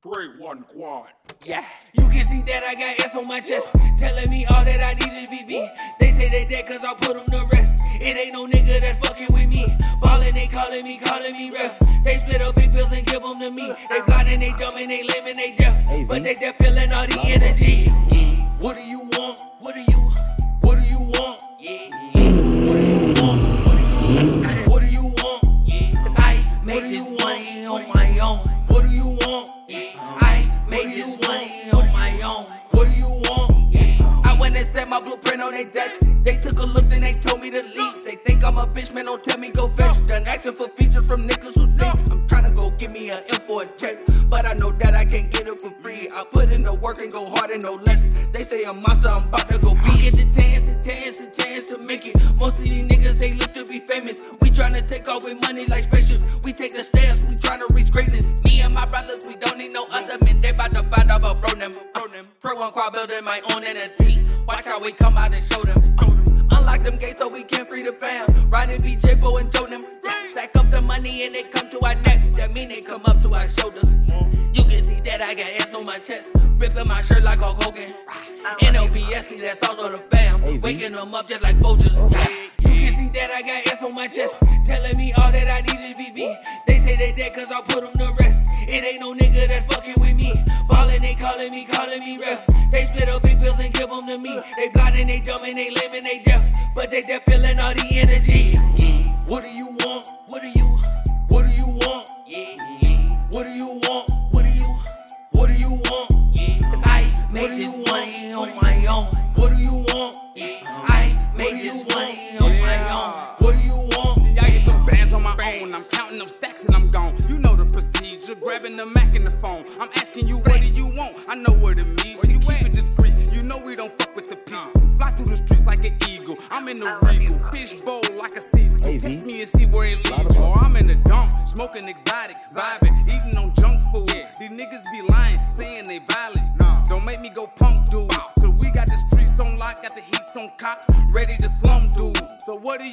Three, one, quad. Yeah, you can see that I got S on my chest. Telling me all that I need is VV. They say they dead cause I put them to rest. It ain't no nigga that fucking with me. Ballin', they calling me, calling me ref. They split up big bills and give them to me. They blind and they dumb and they lame and they deaf. But they deaf feeling all the energy. What do you want? What do you, what do you want? What do you want? What do you, what do you want? I made this money on my own. What do you want? This money on my own. What do you want? I went and set my blueprint on their desk. They took a look, then they told me to leave. They think I'm a bitch, man, don't tell me go fetch. Done asking for features from niggas who think I'm trying to go give me an M for check. But I know that I can't get it for free. I put in the work and go hard and no less. They say I'm a monster, I'm about to go beat. Get the chance and chance and chance to make it. Most of these niggas, they look to be famous. We tryna take off with money like Pro one quad building my own entity. Watch how we come out and show them. Uh, unlock them gates so we can free the fam. Riding BJ Bo and Joe them. Stack up the money and they come to our necks. That mean they come up to our shoulders. You can see that I got ass on my chest. Ripping my shirt like Hulk Hogan. NLPSC, that's also the fam. Waking them up just like vultures. You can see that I got ass on my chest. Telling me all that I need is VV. They say they dead cause I put them to rest. It ain't no nigga that fucking with me. They calling me, calling me ref. They split up big bills and give them to me. They blind and they dumb and they lame and they deaf. But they deaf feeling all the energy. Mm, what do you want? On. I'm counting them stacks and I'm gone. You know the procedure. Grabbing the Mac and the phone. I'm asking you, what do you want? I know what it means. You keep it discreet. You know we don't fuck with the people. Fly through the streets like an eagle. I'm in the regal. Fish bowl like a sea. Hey, Text me and see where it leads. Or I'm in the dump, smoking exotic, vibing, eating on junk food. These niggas be lying, saying they violent.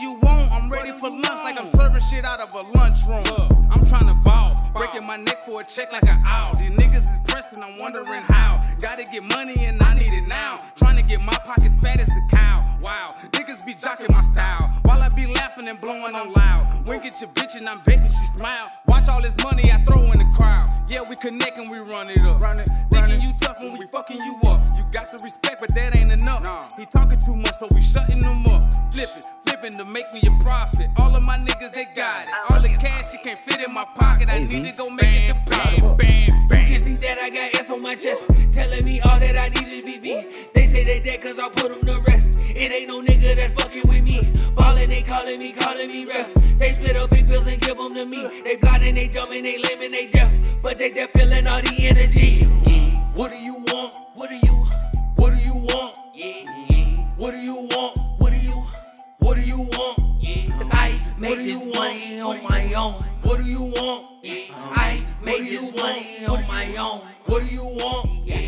You want? I'm ready for lunch, like I'm serving shit out of a lunchroom. I'm trying to ball, breaking my neck for a check like an owl. These niggas is pressing, I'm wondering how. Gotta get money and I need it now. Trying to get my pockets fat as a cow. Wow, niggas be jocking my style. While I be laughing and blowing on loud. Wink at your bitch and I'm betting she smile. Watch all this money I throw in the crowd. Yeah, we connect and we run it up. Run it, Thinking you tough and we fucking you up. You got the respect, but that ain't enough. He talking too much, so we shutting him up. Flipping, flipping to make me a profit. All of my niggas, they got it. All the cash, it can't fit in my pocket. I need to go make it deposit. Bam, You bam. can see that I got S on my chest. Telling me all that I need is VV. They say they dead cause I put them to rest. It ain't no nigga that fucking with me. Ballin', they calling me, calling me ref. They split up big bills and give them to me. They blind and they dumb and they lame and they deaf. But they deaf feeling all the energy. Mm. What do you want? I made this money on my own. What do you want? I made this money on my own. What do you want?